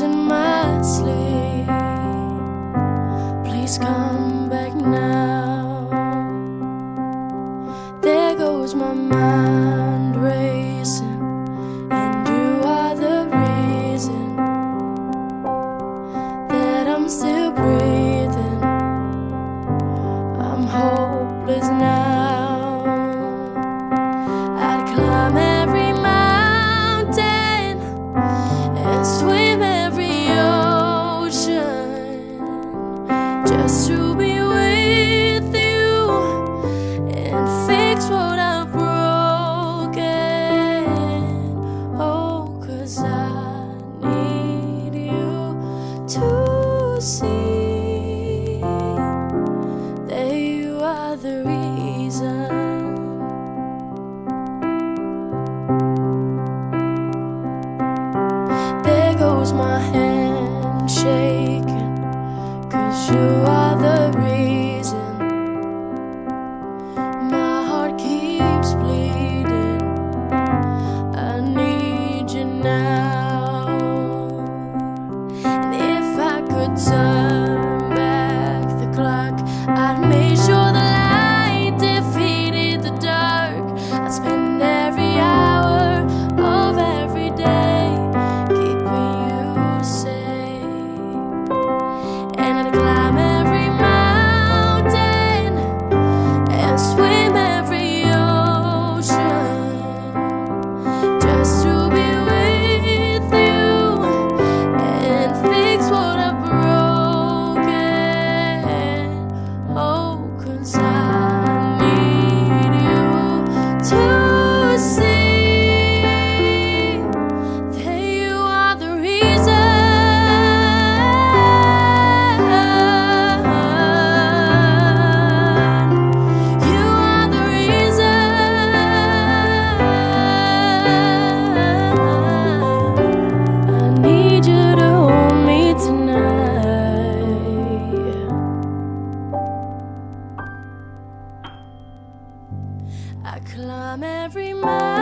in my sleep. Please come. another reason. There goes my hand shaking, cause you are the I'm every man.